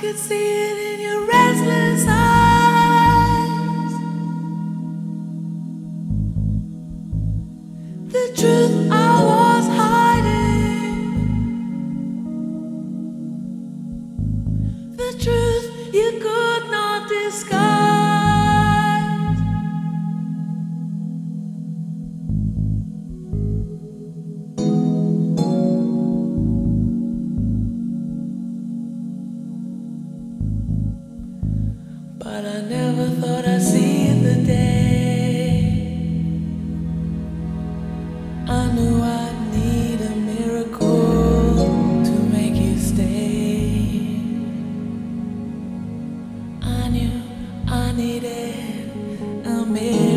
could see it in your restless eyes. The truth But I never thought I'd see the day. I knew I'd need a miracle to make you stay. I knew I needed a miracle.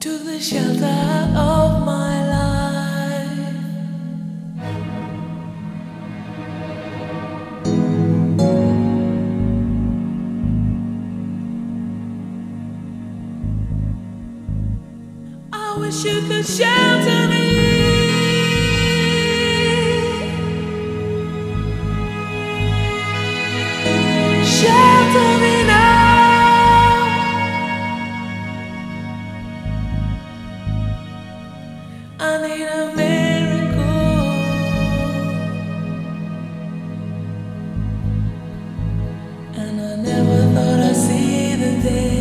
to the shelter of my life. I wish you could shelter And I never thought I'd see the day.